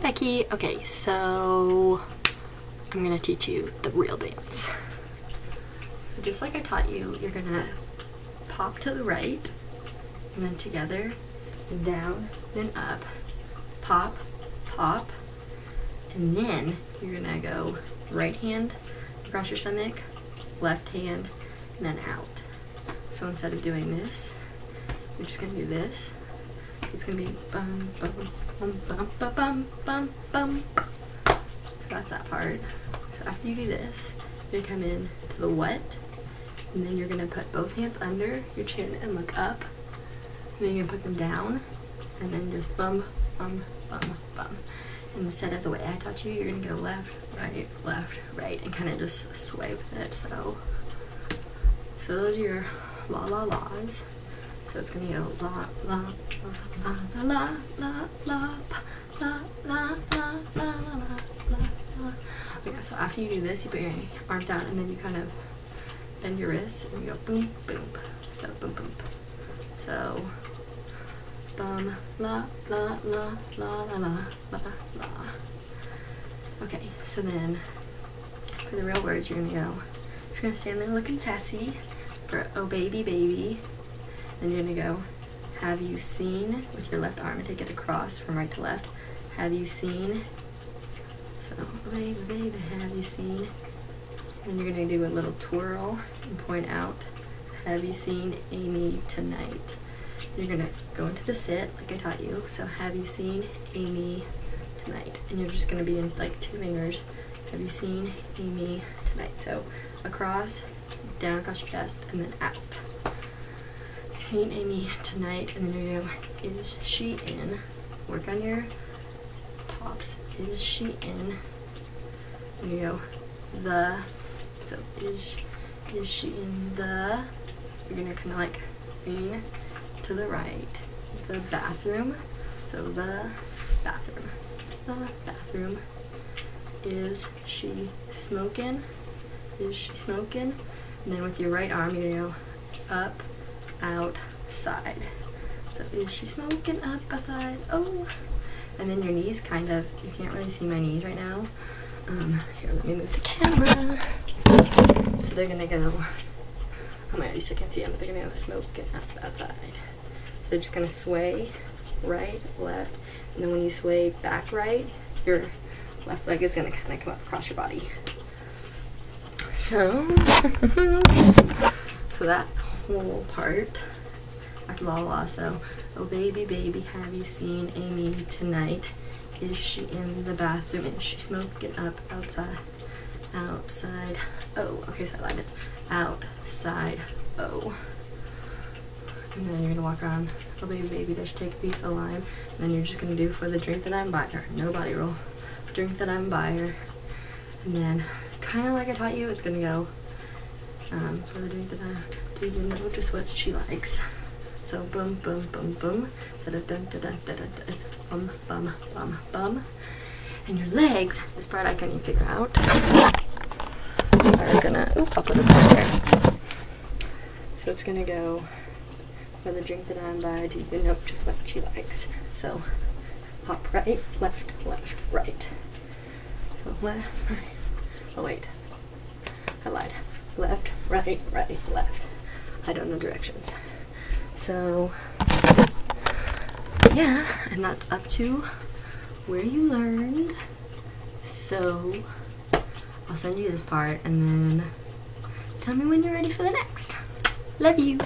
Becky. Okay, so I'm gonna teach you the real dance. So just like I taught you, you're gonna pop to the right, and then together, and down, then up, pop, pop, and then you're gonna go right hand across your stomach, left hand, and then out. So instead of doing this, you're just gonna do this. It's gonna be bum bum bum bum bum bum bum bum. So that's that part. So after you do this, you're gonna come in to the what, and then you're gonna put both hands under your chin and look up. And then you're gonna put them down, and then just bum bum bum bum. And instead of the way I taught you, you're gonna go left, right, left, right, and kind of just sway with it. So, so those are your la la la's. So it's gonna go la la la la la la la pa, la la la la la la la la. Okay, so after you do this, you put your arms down and then you kind of bend your wrists and you go boom boom. So boom boom. So bum la la la la la la la la. Okay, so then for the real words, you're gonna go. You're gonna stand there looking sassy for oh baby baby. Then you're gonna go. Have you seen with your left arm and take it across from right to left? Have you seen? So baby baby, have you seen? and you're gonna do a little twirl and point out. Have you seen Amy tonight? You're gonna go into the sit like I taught you. So have you seen Amy tonight? And you're just gonna be in like two fingers. Have you seen Amy tonight? So across, down across your chest, and then out. Seen Amy tonight? And then you're is she in? Work on your pops. Is she in? And you go, the. So is is she in the? You're gonna kind of like lean to the right. The bathroom. So the bathroom. The bathroom. Is she smoking? Is she smoking? And then with your right arm, you're gonna go up, out, side. So is she smoking up outside? Oh. And then your knees kind of, you can't really see my knees right now. Um, here, let me move the camera. So they're gonna go, oh my god, you still can't see them, but they're gonna go smoking up outside. So they're just gonna sway right, left, and then when you sway back right, your left leg is gonna kind of come up across your body. So, so that whole part, after la la, so, oh baby, baby, have you seen Amy tonight? Is she in the bathroom? Is she smoking up outside? Outside. Oh, okay, so I lied. It's outside. Oh. And then you're gonna walk around. Oh baby, baby, just take a piece of lime? And then you're just gonna do for the drink that I'm buying her. No body roll. Drink that I'm buying her. And then, kind of like I taught you, it's gonna go um, for the drink that I do. You know just what she likes. So boom, boom, boom, boom. Da da da da da da da. It's bum, bum, bum, bum. And your legs, this part I couldn't even figure out, are gonna, oop, I'll put it right there. So it's gonna go for the drink that I'm by, to you know just what she likes? So hop right, left, left, right. So left, right. Oh wait, I lied. Left, right, right, left. I don't know directions. So yeah, and that's up to where you learned. So I'll send you this part and then tell me when you're ready for the next. Love you.